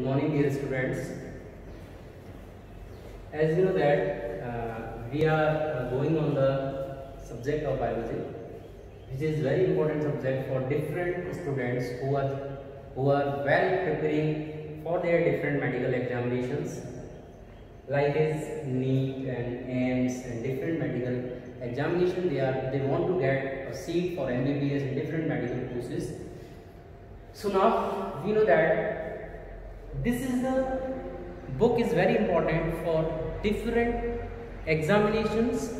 Good morning, dear students. As you know that uh, we are uh, going on the subject of biology, which is very important subject for different students who are who are well preparing for their different medical examinations, like as NEET and AIIMS and different medical examination. They are they want to get a seat for MBBS and different medical courses. So now we know that this is the book is very important for different examinations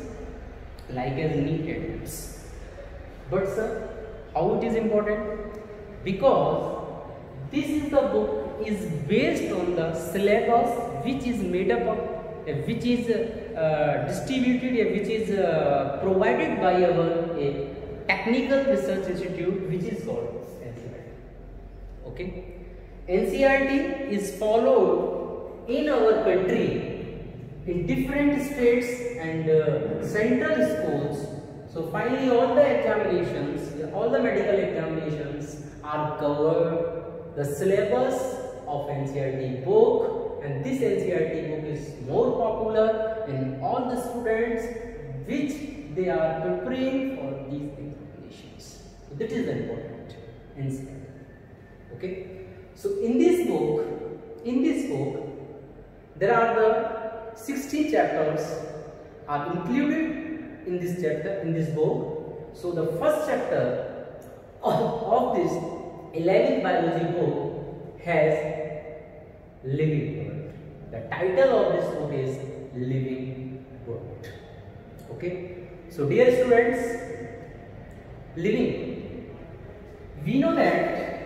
like as NEET and But sir, how it is important? Because this is the book is based on the syllabus which is made up of uh, which is uh, distributed uh, which is uh, provided by our uh, technical research institute which is called. Okay, NCERT is followed in our country in different states and uh, central schools. So finally all the examinations, all the medical examinations are covered the syllabus of NCERT book and this NCERT book is more popular in all the students which they are preparing for these examinations. So that is important NCERT. Okay. So in this book, in this book, there are the 16 chapters are included in this chapter in this book. So the first chapter of, of this 11th biology book has living world. The title of this book is living world. Okay. So dear students, living. We know that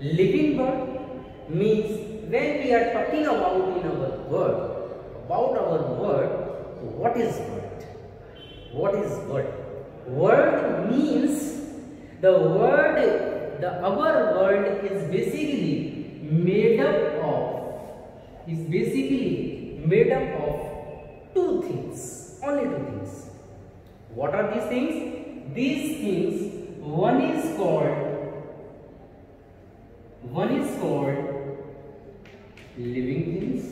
living world means when we are talking about in our word, about our word, what is word? What is word? Word means the word the our world is basically made up of is basically made up of two things only two things what are these things these things one is called one is called living things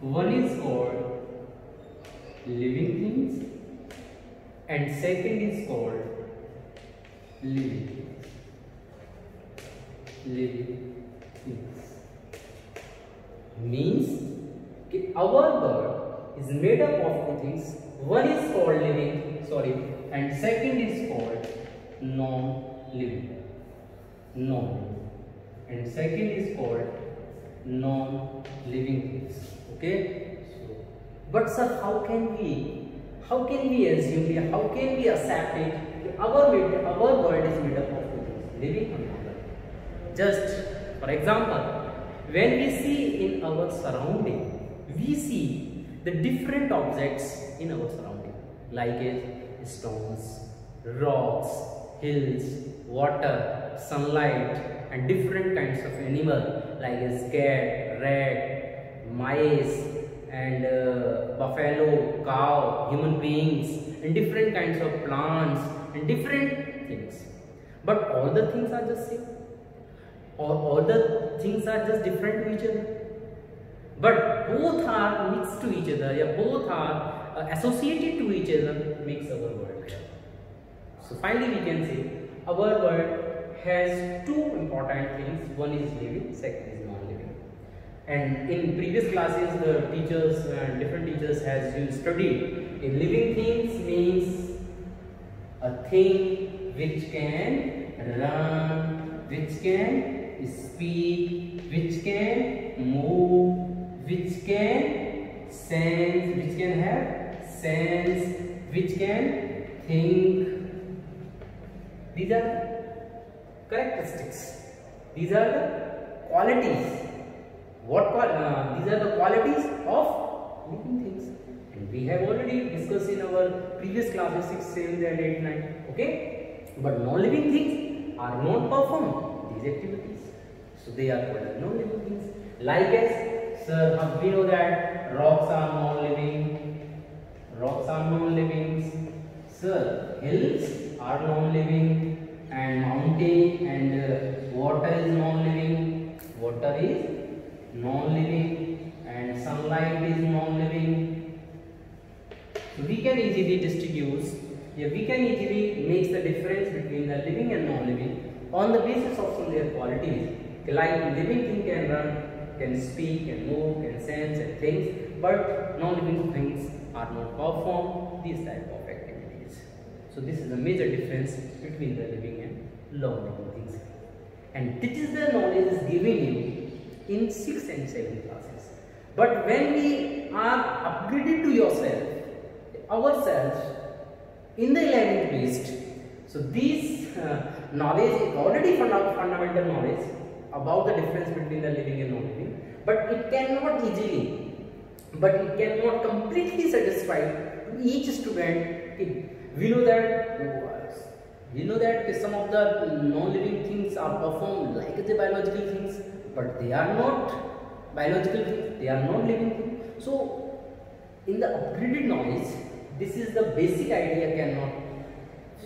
one is called living things and second is called living things living things. Means our world is made up of two things. One is called living, sorry, and second is called non-living. Non. And second is called non-living things. Okay. So, but sir, how can we, how can we assume, how can we accept it? Our our world is made up of living and just for example, when we see in our surrounding, we see the different objects in our surrounding like stones, rocks, hills, water, sunlight and different kinds of animal like a cat, rat, mice and uh, buffalo, cow, human beings and different kinds of plants and different things. But all the things are just same. Or all the things are just different to each other. But both are mixed to each other. Yeah both are uh, associated to each other makes our world. So finally we can say our world has two important things. One is living second is non-living. And in previous classes the teachers and different teachers has you studied. In living things means a thing which can run which can speak, which can move, which can sense, which can have sense, which can think. These are characteristics. These are the qualities. What uh, these are the qualities of living things. And we have already discussed in our previous classes 6, 7 and 8, 9. Okay? But non-living things are not performed these activities. So they are called non-living things. Like as, sir, we know that rocks are non-living. Rocks are non-living. Sir, hills are non-living and mountain and uh, water is non-living. water is non-living and sunlight is non-living. So we can easily distinguish, yeah, we can easily make the difference between the living and non-living on the basis of some their qualities. Like living thing can run, can speak, can move, can sense and things, but non-living things are not perform these type of activities. So this is the major difference between the living non-living things. And this is the knowledge is given you in 6th and 7th classes. But when we are upgraded to yourself, ourselves in the 11th list, so this uh, knowledge is already fundamental knowledge about the difference between the living and non-living, but it cannot easily, but it cannot completely satisfy each student. It, we know that we know that some of the non-living things are performed like the biological things, but they are not biological things, they are not living things. So, in the upgraded knowledge, this is the basic idea cannot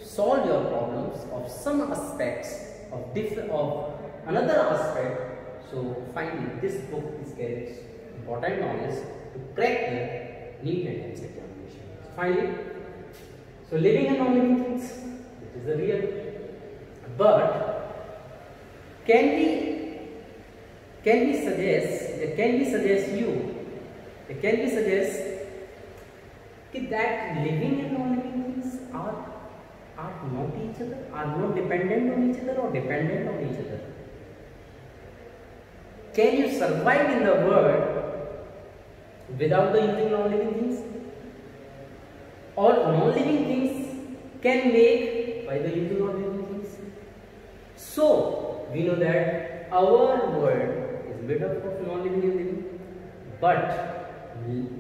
solve your problems of some aspects of different of another aspect. So, finally, this book is carries important knowledge to crack the NEET and examination. Finally, so living and non-living things is the real. But can we can we suggest can we suggest you can we suggest that living and non-living things are are not each other are not dependent on each other or dependent on each other can you survive in the world without the using non-living things or non-living things can make by the use of living things. So, we know that our world is made up of non-living and living. But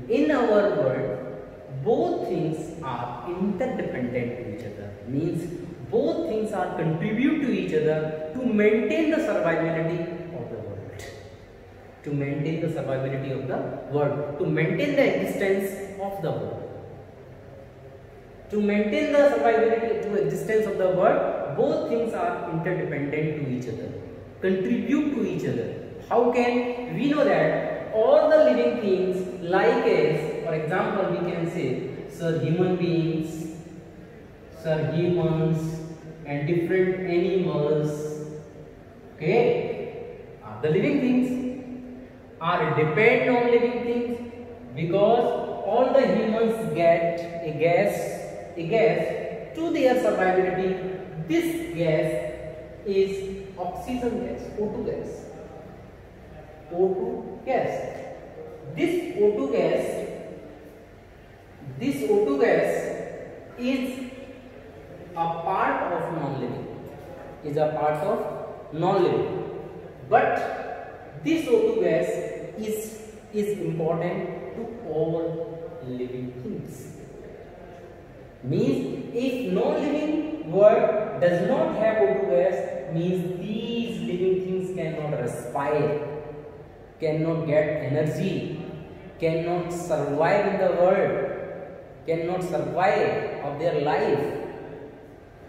in our world, both things are interdependent to each other. Means both things are contribute to each other to maintain the survivability of the world. To maintain the survivability of the world. To maintain the existence of the world. To maintain the survivability to existence of the world, both things are interdependent to each other, contribute to each other. How can we know that all the living things like as, for example, we can say, sir, human beings, sir, humans and different animals, okay, are the living things, are depend on living things because all the humans get a gas a gas to their survivability, this gas is oxygen gas, O2 gas. O2 gas. This O2 gas, this O2 gas is a part of non-living, is a part of non-living. But this O2 gas is, is important to all living things means if no living world does not have O2 gas means these living things cannot respire cannot get energy cannot survive in the world cannot survive of their life.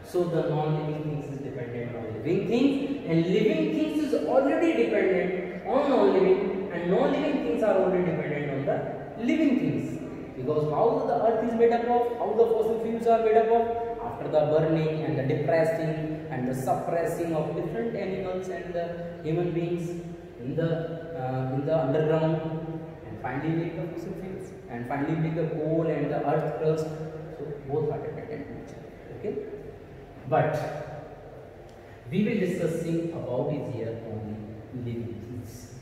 So the non-living things is dependent on living things and living things is already dependent on non-living and non-living things are already dependent on the living things because how the earth is made up of, how the fossil fuels are made up of, after the burning and the depressing and the suppressing of different animals and the human beings in the uh, in the underground and finally make the fossil fuels and finally make the coal and the earth crust. So both are dependent on each other. Okay, but we will discussing about it here only living things.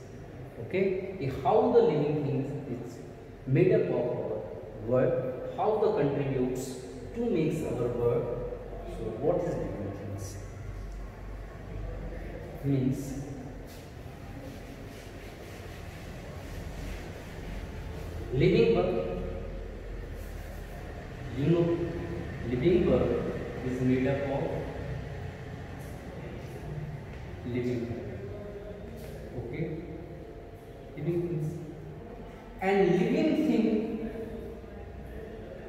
Okay, how the living things is made up of work, how the contributes to makes our work. So what is things? Means living work, you know, living work is made up of living okay living things and living thing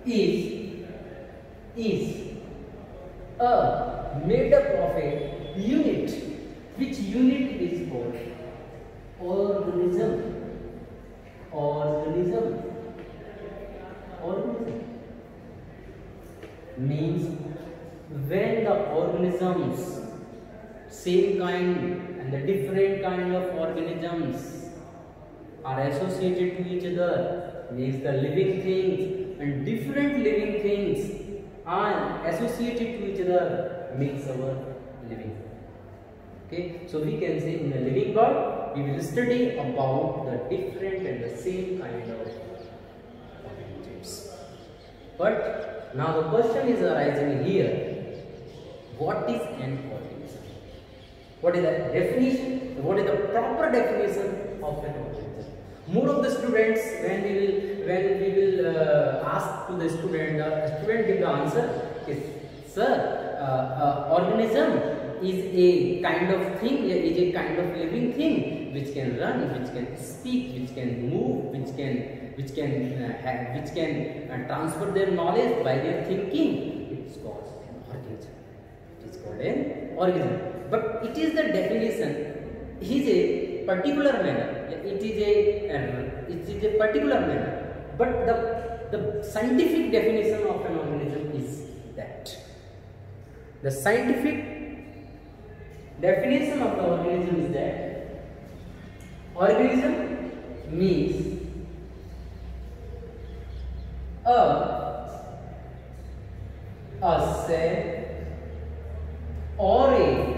is is a made up of a unit which unit is called organism organism organism. Means when the organisms same kind and the different kind of organisms are associated to each other means the living things and different living things are associated to each other makes our living. Okay? So we can say in the living world we will study about the different and the same kind of organisms but now the question is arising here. What is an organism what is the definition what is the proper definition of an organism more of the students when we will when we will uh, ask to the student the student give the answer is sir uh, uh, organism is a kind of thing is a kind of living thing which can run which can speak which can move which can which can uh, have, which can uh, transfer their knowledge by their thinking. It's called an organism. It is called an organism. But it is the definition. Is a particular manner. It is a uh, it is a particular manner but the the scientific definition of an organism is that. The scientific definition of the organism is that organism means a a cell or a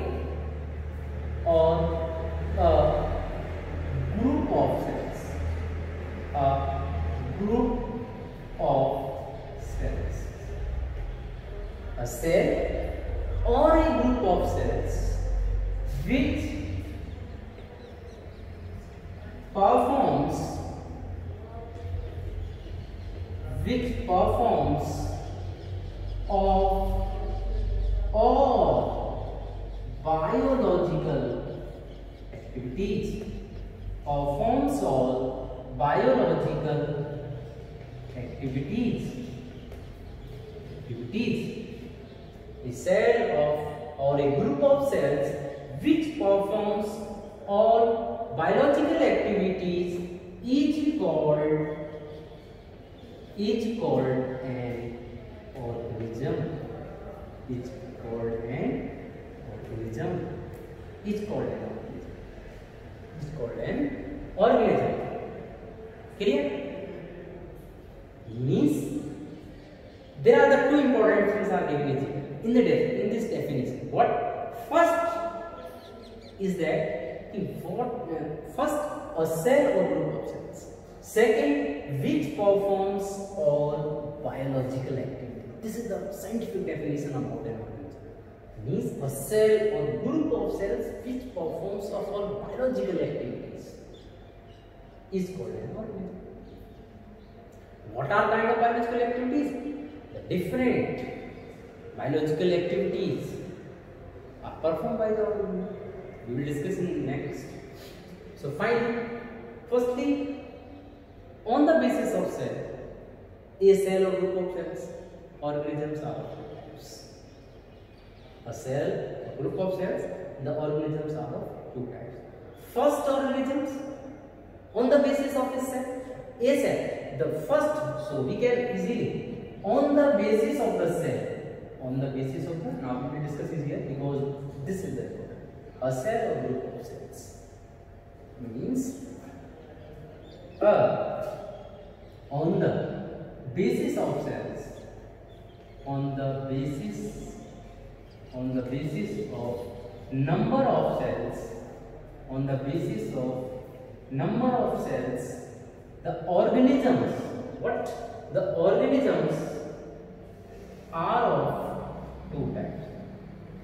or a group of cells a group of cells a cell or a group of cells which performs which performs of all biological activities performs all biological activities activities a cell of or a group of cells which performs all biological activities each called each called an organism. Each called an organism. Each called an organism. Is called an organism. Clear? Means there are the two important things are given in the in this definition what first is that what uh, first a cell or group of cells. Second which performs all biological activity. This is the scientific definition about an organism. Means a cell or group of cells which performs of all biological activities is called an organism. What are kind of biological activities? The different biological activities are performed by the organism. We will discuss in next. So finally, firstly, on the basis of cell, a cell or group of cells, organisms are types. A cell, a group of cells, the organisms are of two types. First organisms, on the basis of a cell, a cell the first so we can easily on the basis of the cell on the basis of the now we will discuss is here because this is the important. A cell or group of cells means uh, on the basis of cells on the basis on the basis of number of cells on the basis of number of cells the organisms what? The organisms are of two types.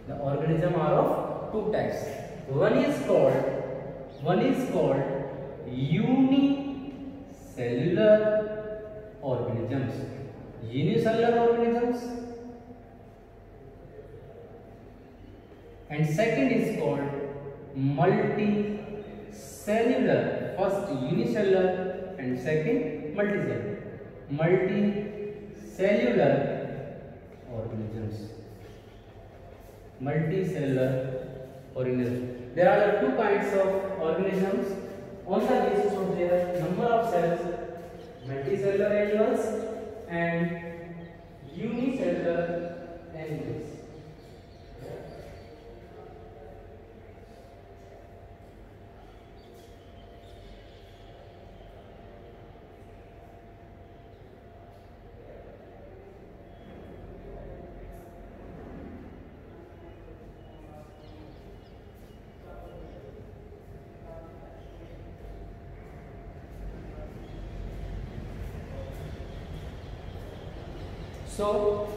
The organism are of two types. One is called one is called unicellular organisms. Unicellular organisms. And second is called multicellular. First unicellular and second multicellular. Multicellular organisms multicellular organism. There are two kinds of organisms. On the basis of their number of cells, multicellular animals and unicellular animals. So,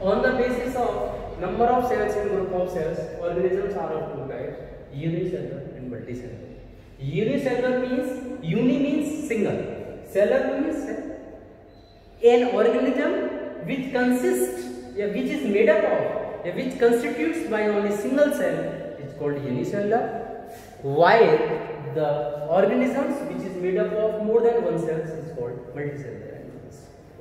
on the basis of number of cells in group of cells, organisms are of two types, unicellular and multicellular. Unicellular means, uni means single, cellular means an organism which consists, yeah, which is made up of, yeah, which constitutes by only single cell is called unicellular, while the organisms which is made up of more than one cell is called multicellular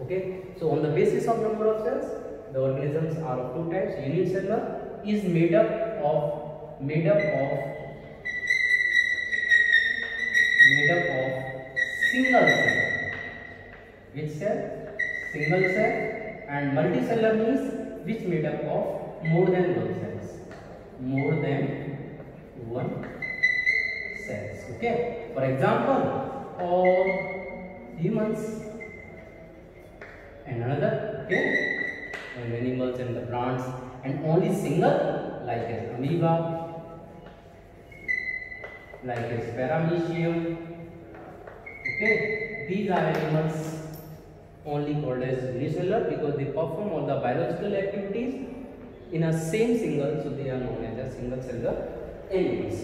okay? So on the basis of number of cells the organisms are of two types. Unicellular is made up of made up of made up of single cell. Which cell? Single cell. And multicellular means which made up of more than one cells. More than one cells. Okay? For example all humans and another okay and animals and the plants and only single like as amoeba like as paramecium okay? These are animals only called as unicellular because they perform all the biological activities in a same single so they are known as a single cellular animals.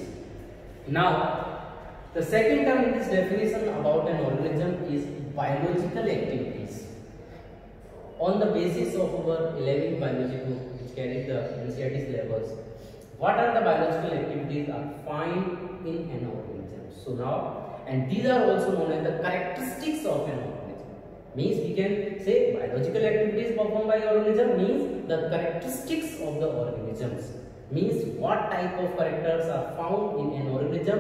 Now the second term in this definition about an organism is biological activities on the basis of our 11th biology book which carries the NCERT syllabus, what are the biological activities are found in an organism. So now, and these are also known as the characteristics of an organism. Means we can say biological activities performed by organism means the characteristics of the organisms. Means what type of characters are found in an organism,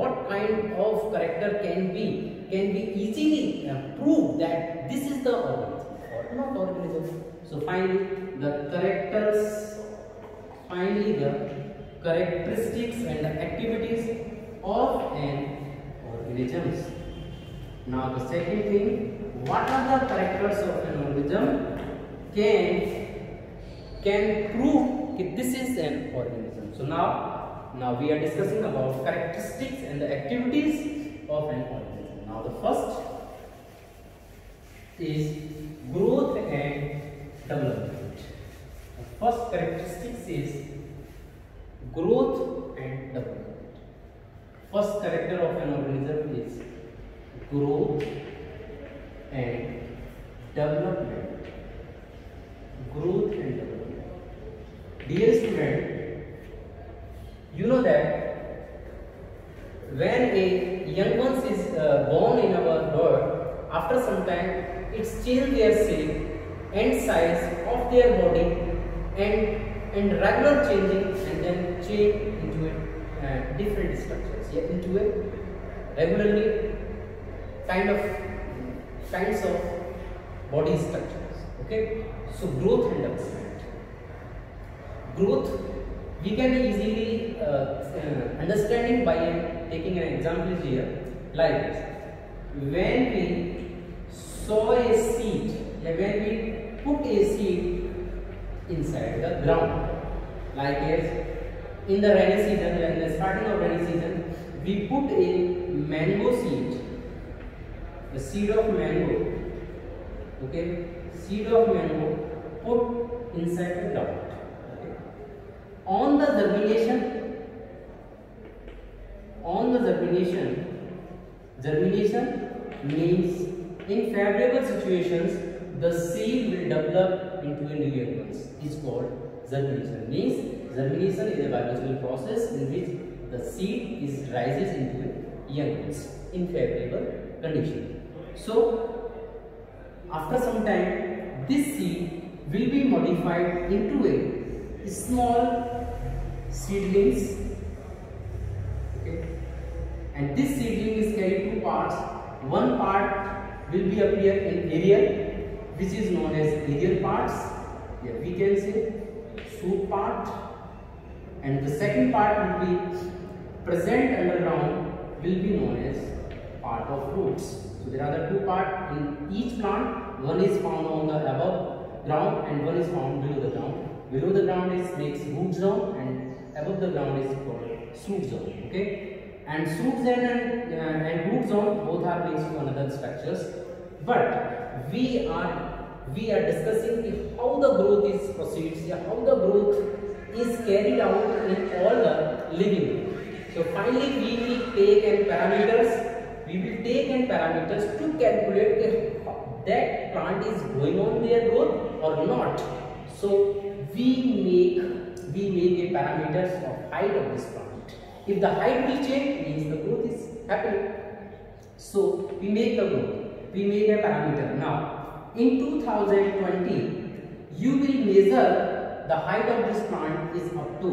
what kind of character can be, can be easily uh, proved that this is the organism not organism. So finally the characters, finally the characteristics and the activities of an organism. Now the second thing, what are the characters of an organism can can prove that this is an organism. So now now we are discussing about characteristics and the activities of an organism. Now the first is growth and development. The first characteristics is growth and development. First character of an organism is growth and development. Growth and development. Dear student, you know that when a young one is uh, born in our world, after some time it's change their shape and size of their body and and regular changing and then change into a uh, different structures. Yeah, into a regularly kind of kinds of body structures. Okay? So growth and development. Growth we can easily uh, uh, understanding by taking an example here. Like when we sow a seed, when we put a seed inside the ground, like as in the rainy season, in the starting of rainy season, we put a mango seed, the seed of mango, okay, seed of mango put inside the ground. On the germination, on the germination, germination means in favorable situations, the seed will develop into a new young ones. It's called germination. Means germination is a biological process in which the seed is rises into young ones in favorable condition. So after some time, this seed will be modified into a small seedlings. Okay. And this seedling is carried two parts. One part will be appear in aerial which is known as aerial parts. Yeah, we can say soup part and the second part will be present underground will be known as part of roots. So there are the two parts in each plant. One is found on the above ground and one is found below the ground. Below the ground is makes root zone and above the ground is called shoot zone. Okay, and shoot zone and, uh, and root zone both are linked to another structures. But we are we are discussing how the growth is proceeds, how the growth is carried out in all the living. So finally we will take an parameters. We will take an parameters to calculate that plant is going on their growth or not. So we make we make a parameters of height of this plant. If the height will change, means the growth is happening. So we make the growth. We make a parameter. Now in 2020 you will measure the height of this plant is up to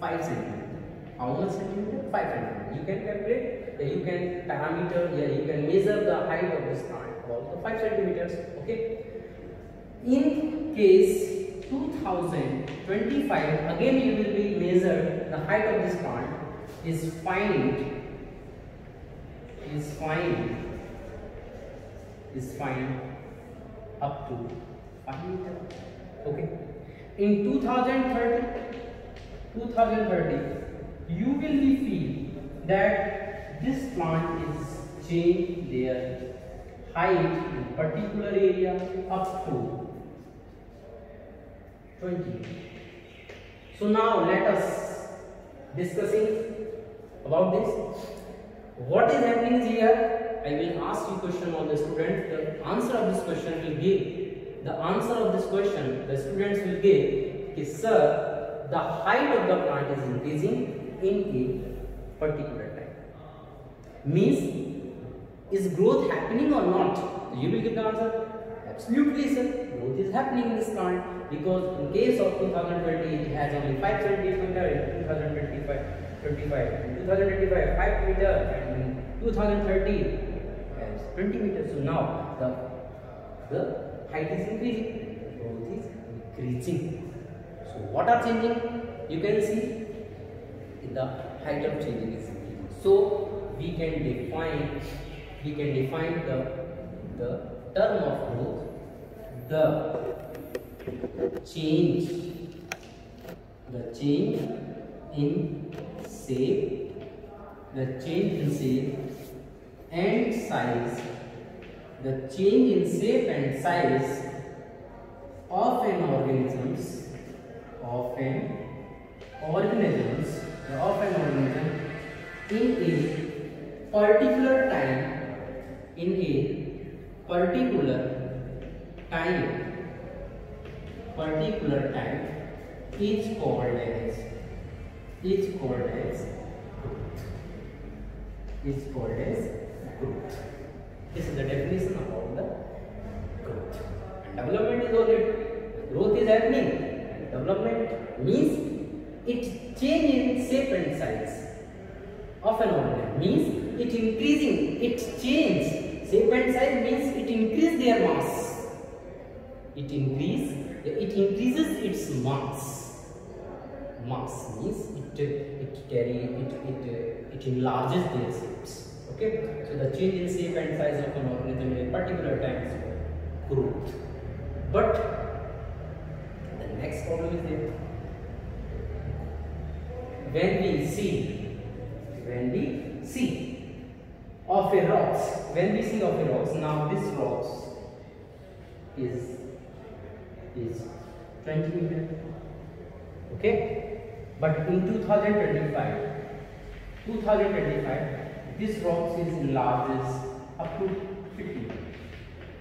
5 centimeter. How much centimeter? 5 centimeter. You can calculate. You can parameter. Yeah you can measure the height of this plant. About 5 centimeters okay? In case 2025 again you will be measured the height of this plant is fine is fine is fine up to 5 meter. Okay. In 2030 2030 you will be feel that this plant is change their height in particular area up to 20 so now let us discussing about this what is happening here I will ask you question on the student. The answer of this question will give. The answer of this question, the students will give is sir, the height of the plant is increasing in a particular time. Means, is growth happening or not? You will give the answer. Absolutely sir, growth is happening in this plant because in case of 2020 it has only 5 centimeter, in 2025, 25, in 2025 5 meter, and in 2030 20 meters. So now the the height is increasing, growth is increasing. So what are changing? You can see the height of changing is increasing. So we can define we can define the the term of growth the change the change in shape the change in shape and size. The change in shape and size of an organisms of an organisms of an organism in a particular time in a particular time particular time is called as is called as is called as growth. This is the definition about the growth. And development is already growth is happening. Development means it change in shape and size of an organism. Means it increasing, it change shape and size means it increase their mass. It increase, it increases its mass. Mass means it it carry it it it enlarges their shapes. Okay, so the change in shape and size of an organism in a particular time is growth. But the next problem is there. When we see, when we see of a rocks, when we see of a rocks, now this rocks is is 20 meter. Okay, but in 2025, 2025 this rock is largest up to 50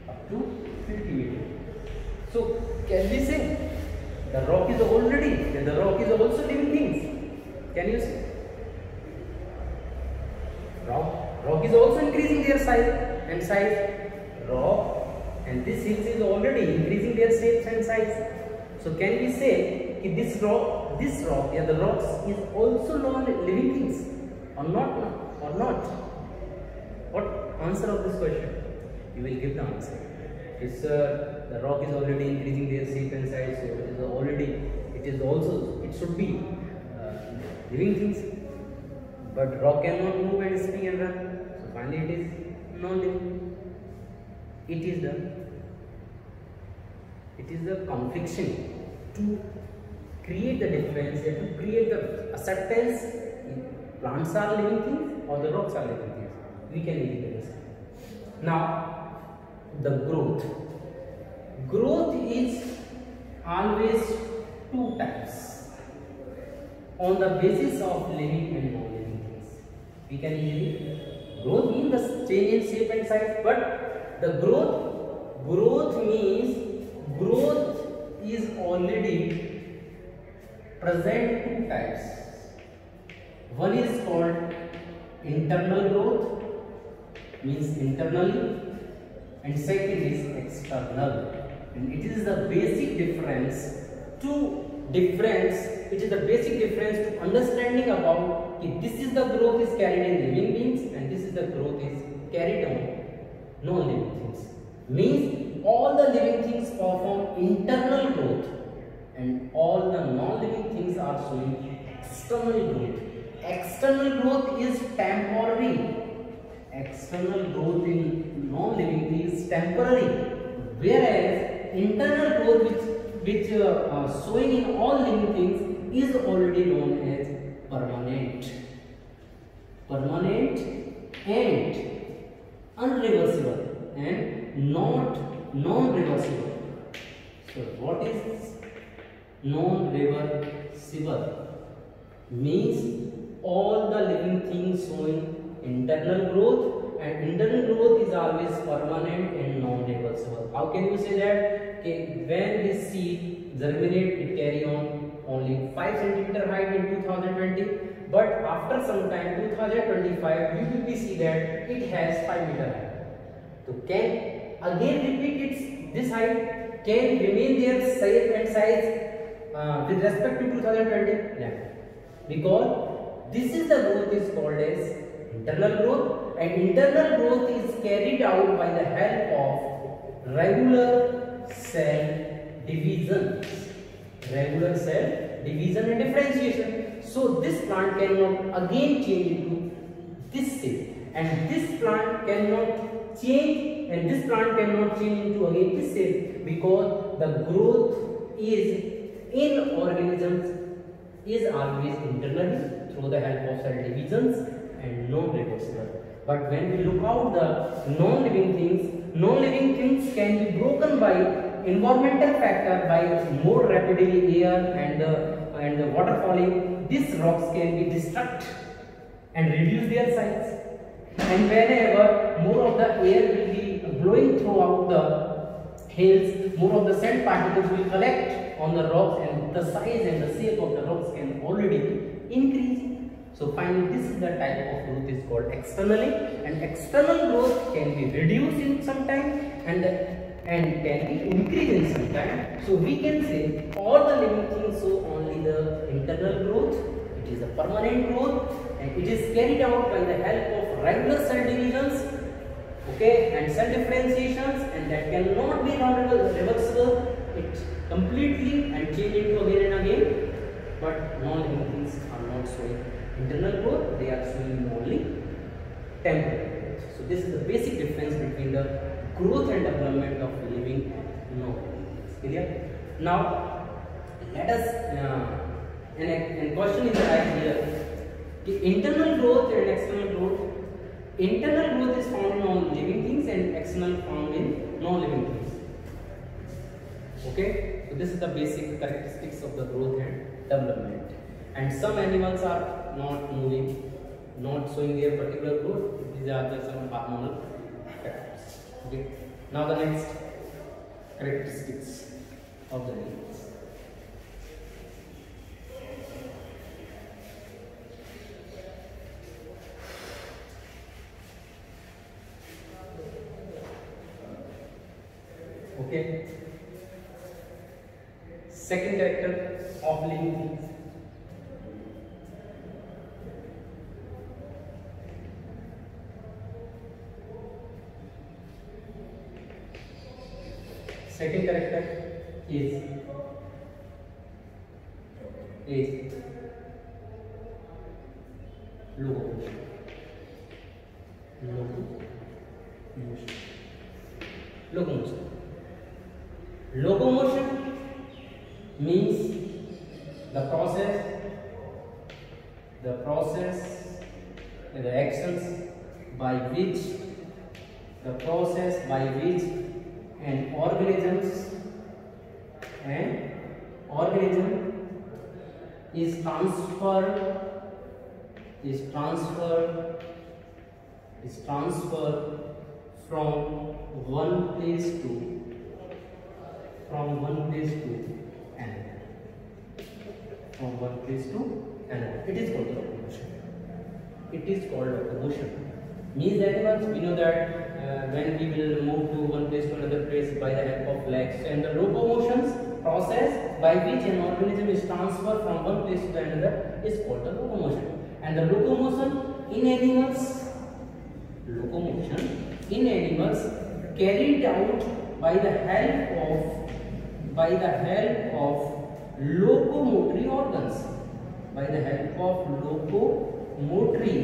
up to 50 meter so can we say the rock is already the rock is also living things can you see rock is also increasing their size and size rock and this hills is already increasing their shapes and size so can we say this rock this rock yeah the rocks is also non living things or not or not? What answer of this question, you will give the answer. Yes, sir, the rock is already increasing their shape and size, so it is already, it is also, it should be uh, living things. But rock cannot move and spring and run. Finally it is non-living. It is the, it is the confliction to create the difference to create the acceptance plants are living things or the rocks are living things. We can easily understand. Now, the growth. Growth is always two types on the basis of living and non-living things. We can easily growth means the change in shape and size, but the growth growth means growth is already present two types. One is called internal growth means internally and second is external and it is the basic difference to difference it is the basic difference to understanding about if this is the growth is carried in living beings and this is the growth is carried on non-living things. Means all the living things perform internal growth and all the non-living things are showing external growth. External growth is temporary. External growth in non-living things is temporary. Whereas internal growth which which uh, uh, showing in all living things is already known as permanent permanent and unreversible and not non-reversible so what is non-reversible means all the living things showing internal growth and internal growth is always permanent and non-reversible. How can you say that? Okay, when this seed germinate, it carry on only 5 centimeter height in 2020, but after some time, 2025, you will be see that it has 5 meter height. So can again repeat its this height can remain their shape and size uh, with respect to 2020? Yeah. Because this is the growth is called as internal growth and internal growth is carried out by the help of regular cell division regular cell division and differentiation so this plant cannot again change into this shape and this plant cannot change and this plant cannot change into again this shape because the growth is in organisms is always internally through the help of cell divisions and non-reversible. But when we look out the non-living things, non-living things can be broken by environmental factor by more rapidly air and and the water falling. These rocks can be destruct and reduce their size. And whenever more of the air will be blowing throughout the hills, more of the sand particles will collect on the rocks and the size and the shape of the rocks can already increase. So finally this is the type of growth is called externally and external growth can be reduced in some time and and can be some time. So we can say all the living things show only the internal growth, it is a permanent growth and it is carried out by the help of regular cell divisions okay and cell differentiations and that cannot be non-reversible it completely and change into again and again but non-living things are not showing internal growth they are showing only temporal growth so this is the basic difference between the growth and development of living things clear? Now let us uh, and, and question is asked here. The internal growth and external growth. Internal growth is found in all living things and external found in non-living things. Okay? So this is the basic characteristics of the growth and development. And some animals are not moving not showing their particular growth. These are the some hormonal okay now the next characteristics of the animals okay second character of living the process the actions by which the process by which an organisms and organism is transferred is transferred is transferred from one place to from one place to another. From one place to another it is called locomotion it is called locomotion means that much we know that uh, when we will move to one place to another place by the help of legs and the locomotions process by which an organism is transferred from one place to another is called the locomotion and the locomotion in animals locomotion in animals carried out by the help of by the help of locomotory organs by the help of locomotory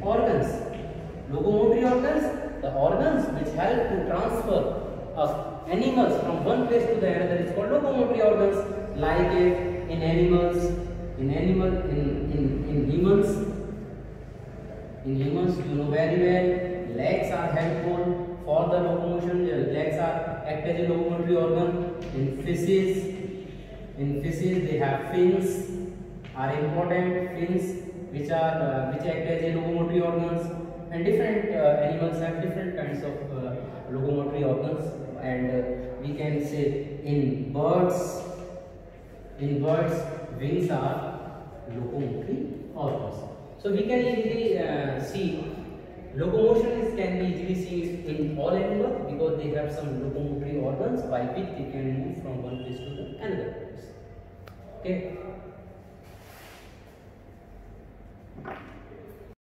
organs. Locomotory organs the organs which help to transfer animals from one place to the another is called locomotory organs. Like it in animals in animal in in, in humans. In humans you know very well legs are helpful for the locomotion legs are act as a locomotory organ. In fishes in fishes they have fins are important fins which are uh, which act as a locomotory organs and different uh, animals have different kinds of uh, locomotory organs and uh, we can say in birds in birds wings are locomotory organs. So we can easily uh, see locomotion is can be easily seen in all animals because they have some locomotory organs by which they can move from one place to another place. Okay